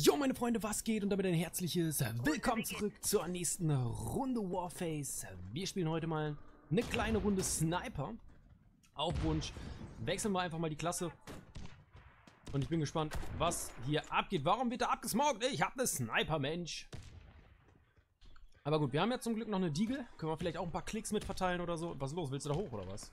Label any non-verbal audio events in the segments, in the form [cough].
Jo, meine Freunde, was geht? Und damit ein herzliches Willkommen zurück zur nächsten Runde Warface. Wir spielen heute mal eine kleine Runde Sniper. Auf Wunsch. Wechseln wir einfach mal die Klasse. Und ich bin gespannt, was hier abgeht. Warum wird da abgesmoggt? Ich habe eine Sniper, Mensch. Aber gut, wir haben ja zum Glück noch eine Diegel. Können wir vielleicht auch ein paar Klicks mit verteilen oder so. Was ist los? Willst du da hoch oder was?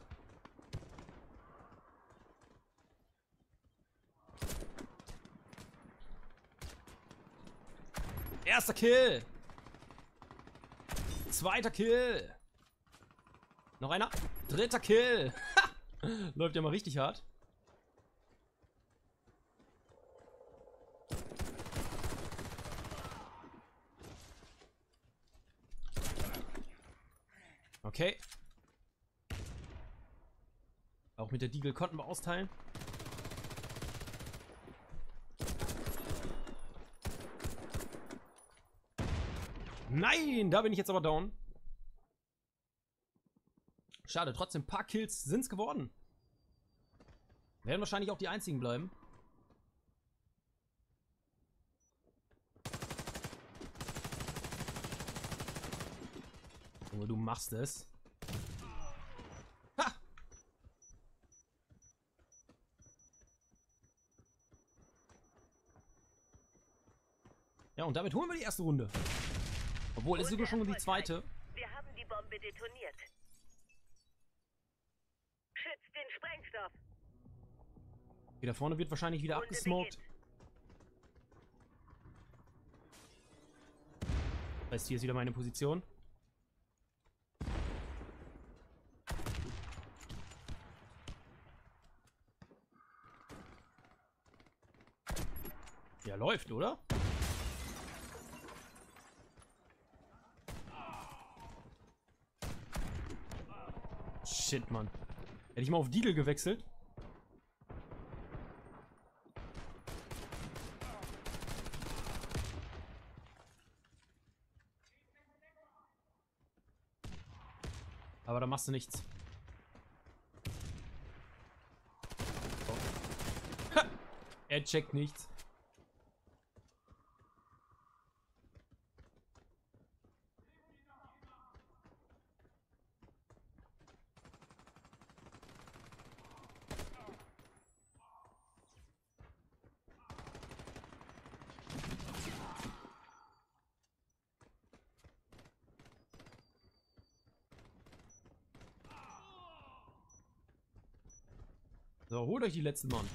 Erster Kill. Zweiter Kill. Noch einer. Dritter Kill. Läuft ja mal richtig hart. Okay. Auch mit der Diegel konnten wir austeilen. Nein, da bin ich jetzt aber down. Schade, trotzdem ein paar Kills sind es geworden. Werden wahrscheinlich auch die einzigen bleiben. Junge, du machst es. Ha! Ja, und damit holen wir die erste Runde. Obwohl, es ist sogar schon die zweite. Wir haben die Bombe detoniert. Schützt den Sprengstoff. Okay, da vorne wird wahrscheinlich wieder Runde abgesmoked. beginnt. Das heißt, hier ist wieder meine Position. Ja, läuft, oder? Shit, Mann. Hätte ich mal auf Deagle gewechselt. Aber da machst du nichts. Ha! Er checkt nichts. So, holt euch die letzten Mann.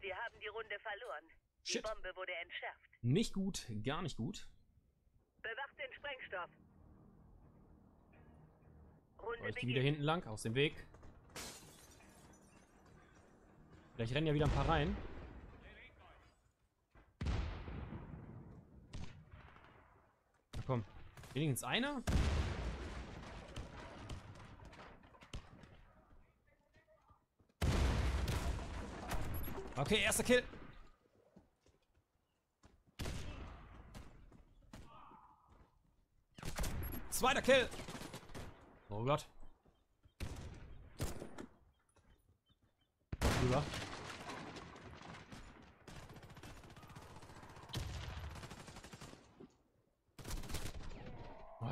Wir haben die Runde verloren. Die Shit. Bombe wurde entschärft. Nicht gut, gar nicht gut. Bewacht den Sprengstoff. Runde ich gehe wieder hinten lang, aus dem Weg. Vielleicht rennen ja wieder ein paar rein. Komm. Wenigstens einer? Okay, erster Kill. Zweiter Kill. Oh Gott. Rüber.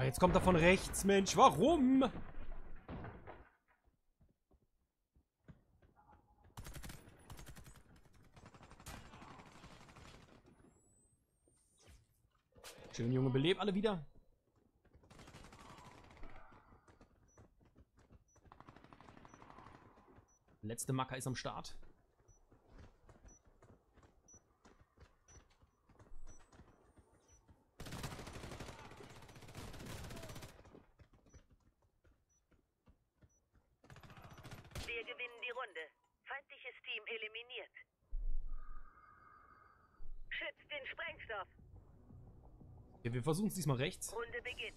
Jetzt kommt er von rechts, Mensch. Warum? Schön, Junge, beleb alle wieder. Letzte Macker ist am Start. Wir gewinnen die Runde. Feindliches Team eliminiert. Schützt den Sprengstoff. Ja, wir versuchen es diesmal rechts. Runde beginnt.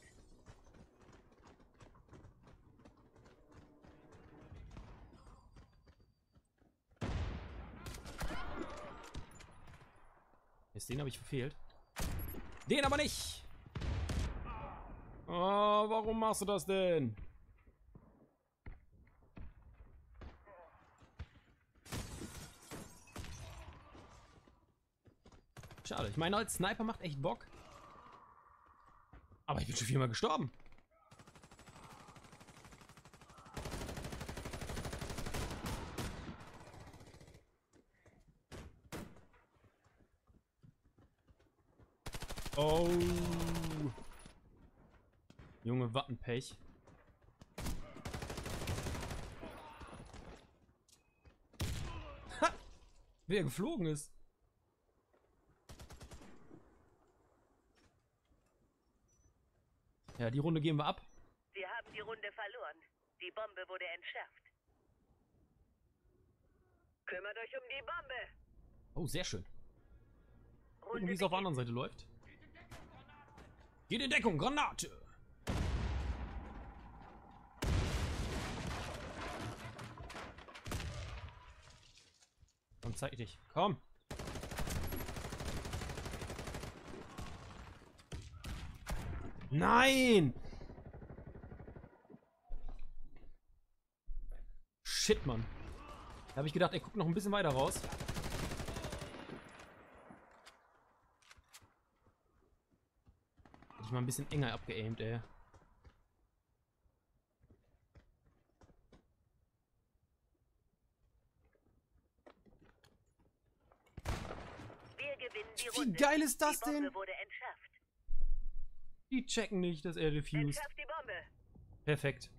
Jetzt den habe ich verfehlt. Den aber nicht! Oh, warum machst du das denn? Schade. Ich meine, als Sniper macht echt Bock. Aber ich bin schon viermal gestorben. Oh. Junge Wattenpech. Ha! Wie er geflogen ist. Ja, die Runde geben wir ab. Wir haben die Runde verloren. Die Bombe wurde entschärft. Kümmert euch um die Bombe. Oh, sehr schön. Gucken, Runde wie es auf der anderen Seite läuft. Geht in Deckung, Granate! Komm, zeig dich. Komm! Nein! Shit, Mann. Da habe ich gedacht, er guckt noch ein bisschen weiter raus. Hätte ich mal ein bisschen enger abgeaimt, ey. Wir gewinnen die Wie geil ist das denn? Die checken nicht, dass er refused. Perfekt.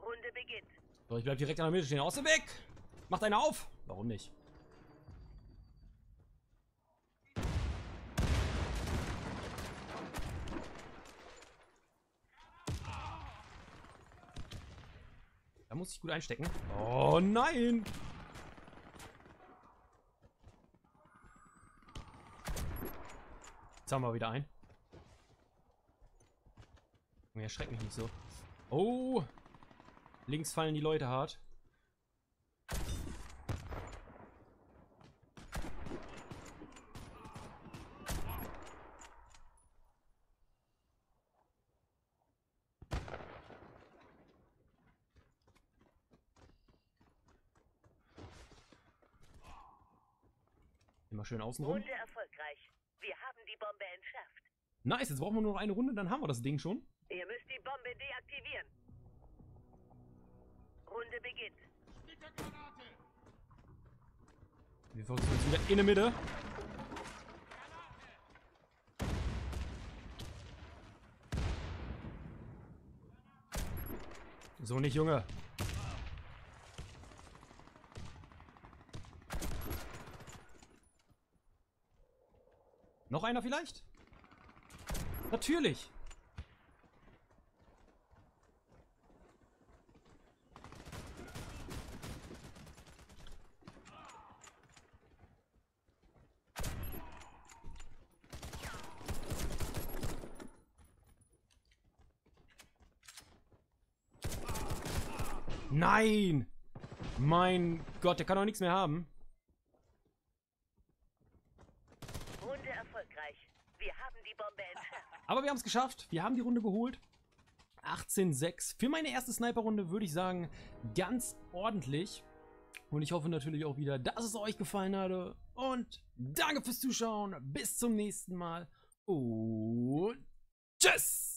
Runde beginnt. So, ich bleib direkt an der Mitte stehen. Aus dem Weg! Macht einer auf! Warum nicht? Da muss ich gut einstecken. Oh nein! Jetzt haben wir wieder ein. Erschreck mich nicht so. Oh! Links fallen die Leute hart. Immer schön außen rum. Runde erfolgreich. Wir haben die Bombe entschärft. Nice, jetzt brauchen wir nur noch eine Runde, dann haben wir das Ding schon. Bombe deaktivieren. Runde beginnt. Wir versuchen jetzt wieder in der Mitte. So nicht, Junge. Noch einer vielleicht? Natürlich. Nein! Mein Gott, der kann doch nichts mehr haben. Runde erfolgreich. Wir haben die Bombe. [laughs] Aber wir haben es geschafft. Wir haben die Runde geholt. 18-6. Für meine erste Sniper-Runde würde ich sagen, ganz ordentlich. Und ich hoffe natürlich auch wieder, dass es euch gefallen hatte. Und danke fürs Zuschauen. Bis zum nächsten Mal. Und tschüss!